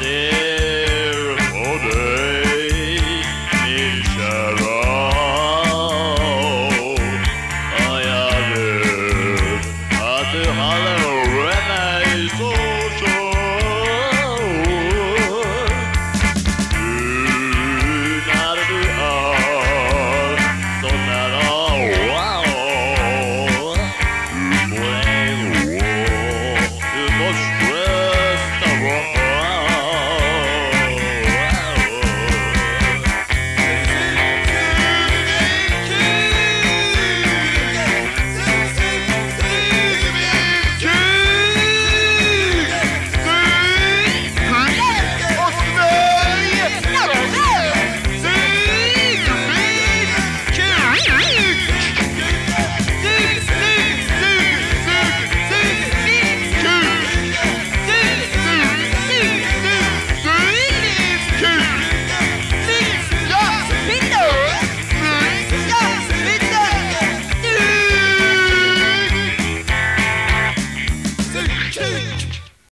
Yeah.